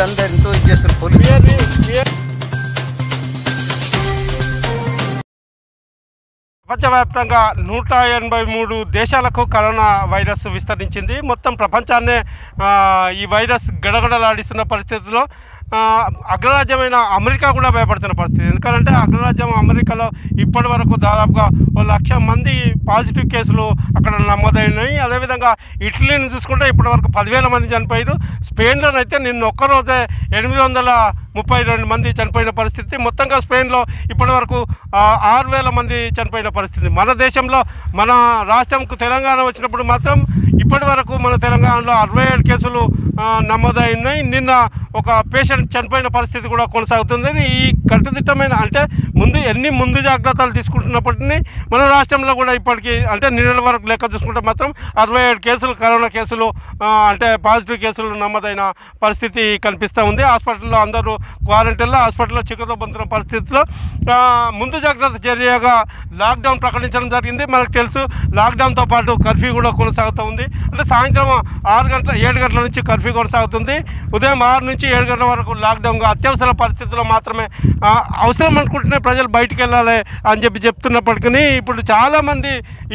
మీరందరూ ఎంతో ఇది చేస్తారు పోలీసు ప్రపంచవ్యాప్తంగా నూట ఎనభై మూడు దేశాలకు కరోనా వైరస్ విస్తరించింది. మొత్తం ప్రపంచాన్నే ఈ వైరస్ గడగడలాడిస్తున్న పరిస్థితుల్లో అగ్రరాజ్యమైన అమెరికా కూడా భయపడుతున్న పరిస్థితి. ఎందుకంటే అగ్రరాజ్యం అమెరికాలో ఇప్పటి వరకు దాదాపుగా ఓ లక్ష మంది పాజిటివ్ కేసులు అక్కడ నమోదైనాయి. అదేవిధంగా ఇటలీని చూసుకుంటే ఇప్పటి వరకు పదివేల మంది చనిపోయారు. స్పెయిన్లోనైతే నిన్న ఒక్కరోజే ఎనిమిది వందల ముప్పై రెండు మంది చనిపోయిన పరిస్థితి. మొత్తంగా స్పెయిన్లో ఇప్పటి వరకు ఆరు వేల మంది చనిపోయిన పరిస్థితి. మన దేశంలో మన రాష్ట్రంకు తెలంగాణ వచ్చినప్పుడు మాత్రం ఇప్పటి వరకు మన తెలంగాణలో అరవై ఏడు కేసులు నమోదైనాయి. నిన్న ఒక పేషెంట్ చనిపోయిన పరిస్థితి కూడా కొనసాగుతుంది. ఈ కట్టుదిట్టమైన అంటే ముందు ఎన్ని ముందు జాగ్రత్తలు తీసుకుంటున్నప్పటికీ మన రాష్ట్రంలో కూడా ఇప్పటికీ అంటే నిన్న వరకు లెక్క చూసుకుంటే మాత్రం అరవై ఏడు కేసులు కరోనా కేసులు అంటే పాజిటివ్ కేసులు నమోదైన పరిస్థితి కనిపిస్తూ ఉంది. హాస్పిటల్లో అందరూ క్వారంటైన్లో హాస్పిటల్లో చికిత్స పొందుతున్న పరిస్థితిలో ముందు జాగ్రత్త చర్యగా లాక్డౌన్ ప్రకటించడం జరిగింది. మనకు తెలుసు లాక్డౌన్తో పాటు కర్ఫ్యూ కూడా కొనసాగుతూ ఉంది. అంటే సాయంత్రం ఆరు గంటల ఏడు గంటల నుంచి కర్ఫ్యూ కొనసాగుతుంది. ఉదయం ఆరు నుంచి ఏడు గంటల వరకు లాక్డౌన్గా అత్యవసర పరిస్థితుల్లో మాత్రమే అవసరం అనుకుంటేనే ప్రజలు బయటికి వెళ్ళాలి అని చెప్పి చెప్తున్నప్పటికీ ఇప్పుడు చాలామంది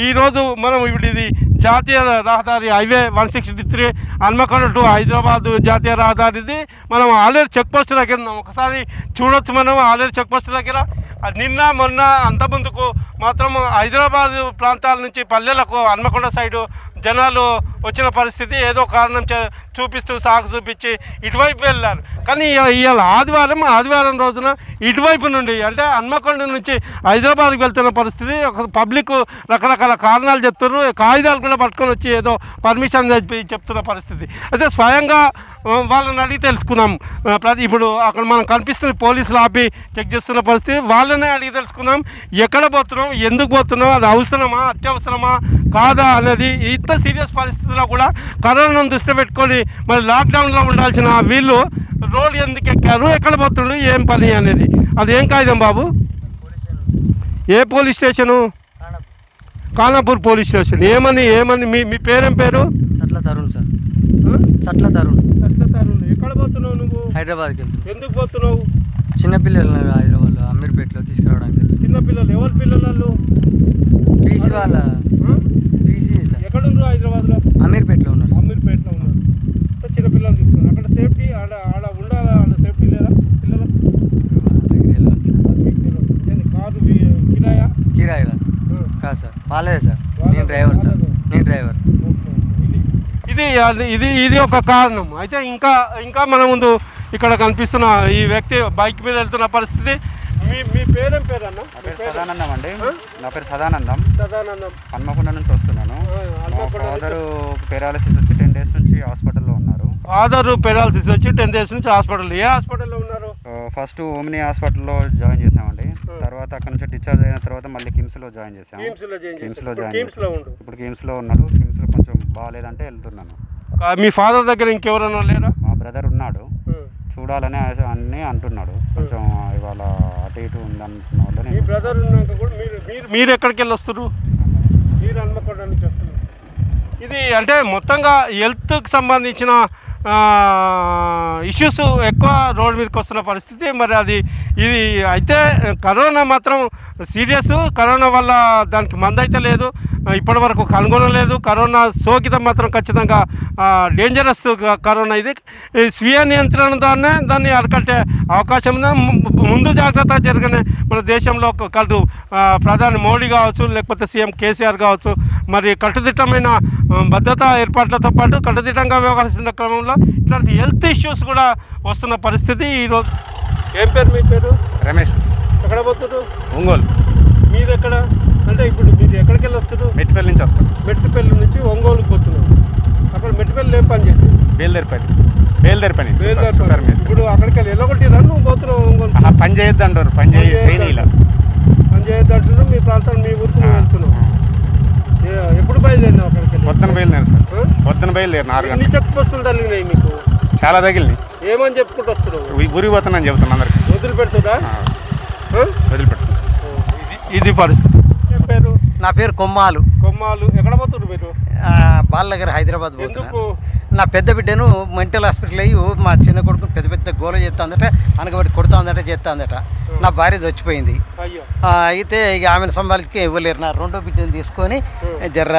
ఈరోజు మనం ఇప్పుడు ఇది జాతీయ రహదారి highway one sixty three Hanamkonda to Hyderabad జాతీయ రహదారిది మనం ఆలేరు చెక్ పోస్ట్ దగ్గర ఉన్నాం. ఒకసారి చూడొచ్చు మనం ఆలేరు చెక్ పోస్ట్ దగ్గర. నిన్న మొన్న అంత ముందుకు మాత్రం హైదరాబాద్ ప్రాంతాల నుంచి పల్లెలకు హన్మకొండ సైడు జనాలు వచ్చిన పరిస్థితి ఏదో కారణం చే- చూపిస్తూ సాగు చూపించి ఇటువైపు వెళ్ళారు. కానీ ఇవాళ ఆదివారం ఆదివారం రోజున ఇటువైపు నుండి అంటే హన్మకొండ నుంచి హైదరాబాద్కి వెళ్తున్న పరిస్థితి ఒక పబ్లిక్ రకరకాల కారణాలు చెప్తున్నారు కాగితాలు కూడా పట్టుకొని వచ్చి ఏదో పర్మిషన్ చెప్తున్న పరిస్థితి. అయితే స్వయంగా వాళ్ళని అడిగి తెలుసుకున్నాం. ప్రతి ఇప్పుడు అక్కడ మనం కనిపిస్తున్న పోలీసులు ఆపి చెక్ చేస్తున్న పరిస్థితి వాళ్ళనే అడిగి తెలుసుకున్నాం. ఎక్కడ పోతున్నాం ఎందుకు పోతున్నాం అది అవసరమా అత్యవసరమా కాదా అనేది ఇంత సీరియస్ పరిస్థితిలో కూడా కరోనాను దృష్టి పెట్టుకొని మరి లాక్డౌన్లో ఉండాల్సిన వీళ్ళు రోడ్ ఎందుకు ఎక్కారు? ఎక్కడ పోతుండ్రు? ఏం పని అనేది? అది ఏం కాగితం బాబు? ఏ police station? Khanapur police station. ఏమని ఏమని? మీ మీ పేరేం పేరు? సట్ల తరుణ్ సార్. సట్ల తరుణ్. ఎక్కడ పోతున్నావు నువ్వు? హైదరాబాద్కి వెళ్తున్నాం ఎందుకు పోతున్నావు? చిన్నపిల్లలు హైదరాబాద్లో. అమీర్పేటలో తీసుకురావడానికి వెళ్తున్నాం చిన్న పిల్లలు ఎవరు పిల్లలు పీసీ వాళ్ళ ఆ? పీసీ సార్ ఎక్కడున్నారు హైదరాబాద్లో అమీర్పేటలో ఉన్నారు సార్. అమీర్పేటలో ఉన్నారు అంటే చిన్న పిల్లలు తీసుకున్నారు అక్కడ సేఫ్టీ ఆడ ఆడ ఉండాలా ఆడ సేఫ్టీ లేదా పిల్లలు వాళ్ళకి తెలియాలి సార్ మీకు తెలియదు ఏంది కారు వి- కిరాయా కిరాయి కాదు ఆ. కాదు సార్. నేను డ్రైవర్ సార్. నేను డ్రైవర్. ఇది ఇది ఇది ఇది ఒక కారణం. అయితే ఇంకా ఇంకా మన ముందు ఇక్కడ కనిపిస్తున్న ఈ వ్యక్తి బైక్ మీద వెళ్తున్న పరిస్థితి. మీ మీ పేరేం పేరు అన్న? సదానందం అండి. నా పేరు సదానందం. సదానందం. హన్మకొండ నుంచి వస్తున్నాను. ఫాదరు పెరాలసిస్ వచ్చి టెన్ డేస్ నుంచి హాస్పిటల్లో ఉన్నారు. ఫాదర్ పెరాలసిస్ వచ్చి టెన్ డేస్ నుంచి హాస్పిటల్. ఏ హాస్పిటల్లో ఉన్నారు? ఫస్ట్ ఓమిని హాస్పిటల్లో జాయిన్ చేసామండి తర్వాత అక్కడ నుంచి డిశ్చార్జ్ అయిన తర్వాత మళ్ళీ కిమ్స్లో జాయిన్ చేసాము కిమ్స్లో జాయిన్ కిమ్స్లో చేశారు జాయిన్ ఇప్పుడు కిమ్స్లో ఉన్నారు కిమ్స్లో కొంచెం బాగాలేదంటే వెళ్తున్నాను. మీ ఫాదర్ దగ్గర ఇంకెవరైనా లేరా? మా బ్రదర్ ఉన్నాడు. చూడాలని అన్ని అంటున్నాడు. కొంచెం ఇవాళ అటు ఇటు ఉందంటున్న వల్ల మీ నేను బ్రదర్ ఉన్నాక కూడా మీరు మీరు మీరు ఎక్కడికి వెళ్ళి వస్తారు మీరు హన్మకొండ నుంచి వస్తున్నారు. ఇది అంటే మొత్తంగా హెల్త్కి సంబంధించిన ఇష్యూస్ ఎక్కువ రోడ్ మీదకి వస్తున్న పరిస్థితి. మరి అది ఇది అయితే కరోనా మాత్రం సీరియస్. కరోనా వల్ల దానికి మందు అయితే లేదు. ఇప్పటి వరకు కనుగొనలేదు కరోనా సోకితం మాత్రం ఖచ్చితంగా డేంజరస్ కరోనా ఇది. ఈ స్వీయ ద్వారానే దాన్ని అరికట్టే అవకాశం ము- ముందు జాగ్రత్త జరగనే మన దేశంలో ఒక కటు ప్రధాని మోడీ కావచ్చు లేకపోతే సీఎం కేసీఆర్ కావచ్చు మరి కట్టుదిట్టమైన భద్రతా ఏర్పాట్లతో పాటు కట్టుదిట్టంగా వ్యవహరిస్తున్న క్రమంలో ఇట్లాంటి హెల్త్ ఇష్యూస్ కూడా వస్తున్న పరిస్థితి ఈరోజు ఏం పేరు మీ పేరు? రమేష్. ఎక్కడ పోతున్నారు ఒంగోలు. మీరు ఎక్కడ అంటే ఇప్పుడు మీరు ఎక్కడికి వెళ్ళి వస్తారు మెట్టిపల్లి నుంచి వస్తాను మెట్టుపల్లి నుంచి ఒంగోలుకి పోతున్నారు. అక్కడ మెట్టుపల్లి ఏం పని చేసి? బయలుదేరి పని బయలుదేరి పని. ఇప్పుడు అక్కడికి వెళ్ళి ఎల్లగొట్టిరా నువ్వు పోతున్నావు ఒంగోలు. పని చేయొద్దు అంటారు పని చేయ పని చేయొద్దంటున్నావు మీ ప్రాంతం మీ ఊరికి వెళ్తున్నావు ఏ- ఎప్పుడు బయలుదేరినావు అక్కడికి వెళ్ళి? పొద్దున బయలుదేరి సార్? పొద్దున బయలుదేరి నాలుగు ఎన్ని చెక్ పోస్టులు తగిలినాయి నీకు చాలా తగిలినాయి. ఏమని చెప్పుకుంటూ వస్తున్నావు ఊరికి పోతున్నాను చెబుతాను అందరికి. వదిలిపెడుతుందా? వదిలిపెట్టాను ఇది ఇది పరిస్థితి. పేరు? నా పేరు కొమ్మాలు. కొమ్మాలు. ఎక్కడ పోతున్నారు మీరు? ఆ, బాలనగర్ హైదరాబాద్ ఎందుకు? నా పెద్ద బిడ్డను మెంటల్ హాస్పిటల్ అయ్యి మా చిన్న కొడుకు పెద్ద పెద్ద గోల చేస్తుందట అనగబడి కొడుతుందట చేస్తుందట నా భార్య చచ్చిపోయింది. అయితే ఇక ఆమెను సంభాలికి ఇవ్వలేరు. నా రెండో బిడ్డను తీసుకొని జర్ర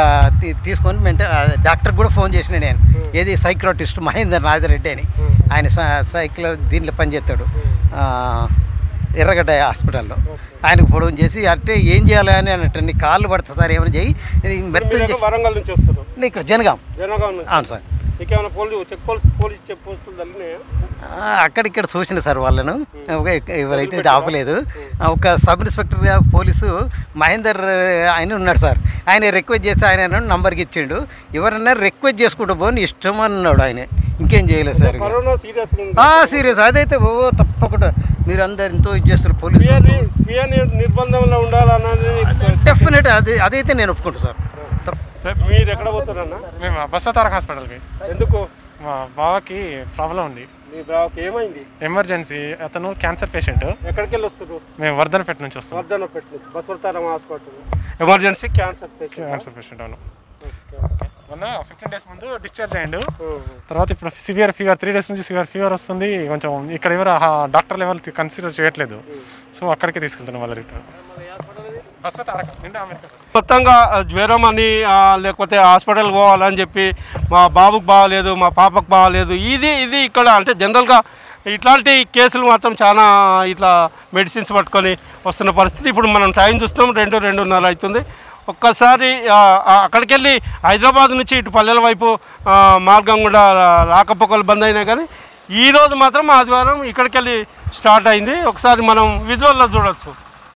తీసుకొని మెంటల్ డాక్టర్ కూడా ఫోన్ చేసిన నేను. ఏది సైక్రాటిస్ట్ మహేందర్ నాదిరెడ్డి అని. ఆయన సైకిల్ దీంట్లో పనిచేస్తాడు. ఎర్రగడ్డ హాస్పిటల్లో. ఆయనకు ఫోన్ చేసి అంటే ఏం చేయాలి అని అన్నట్టు నీ కాళ్ళు పడతా సార్ ఏమైనా చేయి మెత్తం వరంగల్ నుంచి ఇక్కడ జనగాం. జనగాం అవును sir. Police check police police check పోస్టులు తల్లినాయా ఆ, అక్కడిక్కడ చూసిన సార్ వాళ్ళను. ఎవరైతే ఇది ఆపలేదు ఒక సబ్ ఇన్స్పెక్టర్ పోలీసు మహేందర్ ఆయన ఉన్నాడు సార్. ఆయన రిక్వెస్ట్ చేస్తే ఆయన నంబర్కి ఇచ్చిండు. ఎవరన్నా రిక్వెస్ట్ చేసుకుంటూ పోని ఇష్టం అన్నాడు ఆయన. ఇంకేం చేయలేదు సార్ కరోనా సీరియస్ సీరియస్. అదైతే ఓ తప్పకుండా. మీరు అందరు ఎంతో ఇది చేస్తారు పోలీసు నిర్బంధంలో ఉండాలన్నది డెఫినెట్ అది అదైతే నేను ఒప్పుకుంటా సార్. మీరు ఎక్కడ పోతున్నారన్నా? మేము బస్వతారక్ హాస్పిటల్కి. ఎందుకు? మా బావకి ప్రాబ్లం ఉంది. మీ బావకి ఏమైంది? ఎమర్జెన్సీ అతను క్యాన్సర్ పేషెంట్. ఎక్కడికి వెళ్ళి వస్తారు మేము వర్ధనపేట నుంచి వస్తాం వర్ధనపేట నుంచి Basavataram hospital. Emergency. Cancer patient. Cancer patient అవును. మొన్న ఫిఫ్టీన్ డేస్ ముందు డిశ్చార్జ్ అయ్యిండు. తర్వాత ఇప్పుడు సివియర్ ఫీవర్ త్రీ డేస్ నుంచి సివియర్ ఫీవర్ వస్తుంది. కొంచెం ఇక్కడ ఎవరు డాక్టర్ లెవెల్ కన్సిడర్ చేయట్లేదు. సో అక్కడికి తీసుకెళ్తున్నాం వాళ్ళ రిటర్న్. మొత్తంగా జ్వరం అని లేకపోతే హాస్పిటల్ పోవాలని చెప్పి మా బాబుకు బాగాలేదు మా పాపకు బాగాలేదు. ఇది ఇది ఇక్కడ అంటే జనరల్గా ఇట్లాంటి కేసులు మాత్రం చాలా ఇట్లా మెడిసిన్స్ పట్టుకొని వస్తున్న పరిస్థితి. ఇప్పుడు మనం టైం చూస్తాం రెండు రెండున్నర అవుతుంది. ఒక్కసారి అక్కడికి వెళ్ళి హైదరాబాద్ నుంచి ఇటు పల్లెల వైపు మార్గం కూడా రాకపోకలు బంద్ అయినా కానీ ఈ రోజు మాత్రం ఆదివారం ఇక్కడికి వెళ్ళి స్టార్ట్ అయింది. ఒకసారి మనం విజువల్లో చూడొచ్చు.